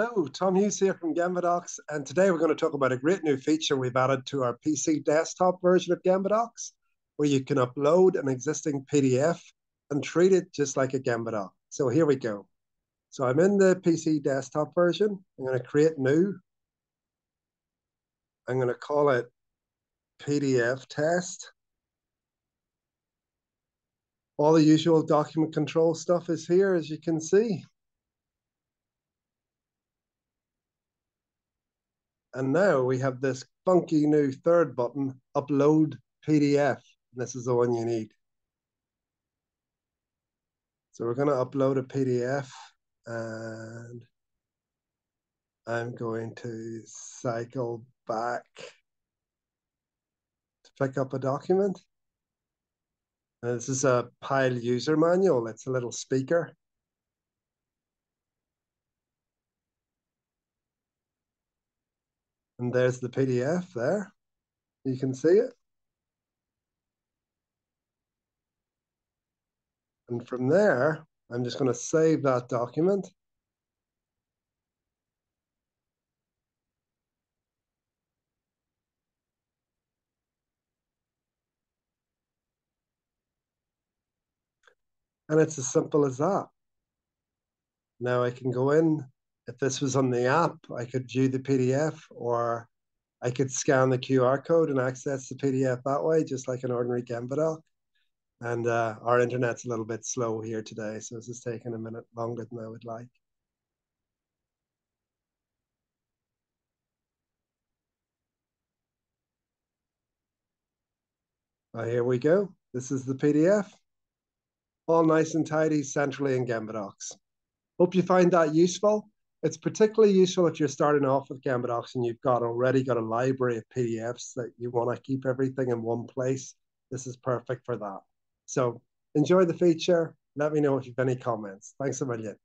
Hello, Tom Hughes here from Gembadocs, and today we're going to talk about a great new feature we've added to our PC desktop version of Gembadocs, where you can upload an existing PDF and treat it just like a Gembadoc. So here we go. So I'm in the PC desktop version. I'm going to create new. I'm going to call it PDF test. All the usual document control stuff is here, as you can see. And now we have this funky new third button, upload PDF. This is the one you need. So we're going to upload a PDF and I'm going to cycle back to pick up a document. And this is a Pyle user manual. It's a little speaker. And there's the PDF there. You can see it. And from there, I'm just going to save that document. And it's as simple as that. Now I can go in if this was on the app, I could view the PDF or I could scan the QR code and access the PDF that way, just like an ordinary Gembadoc. And uh, our internet's a little bit slow here today, so this is taking a minute longer than I would like. Oh, here we go. This is the PDF. All nice and tidy centrally in Gembadocs. Hope you find that useful. It's particularly useful if you're starting off with Gembadocs and you've got already got a library of PDFs that you want to keep everything in one place. This is perfect for that. So enjoy the feature. Let me know if you have any comments. Thanks a million.